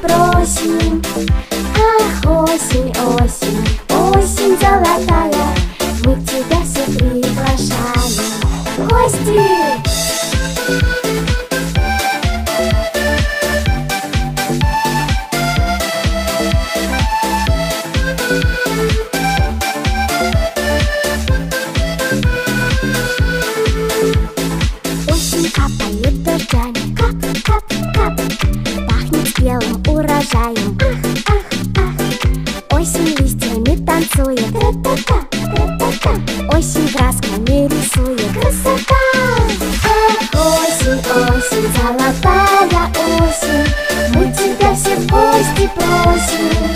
просим. Ах, осень, осень, осень золотая Мы тебя все приглашаем. Гости! Осень дождями Кап, кап, кап Спелым урожаем Ах, ах, ах. Осень листьями танцует. Тра-та-та, тра-та-та. Осень красками рисует. Красота! Ах, осень, осень, золотая осень. Мы тебя все в гости просим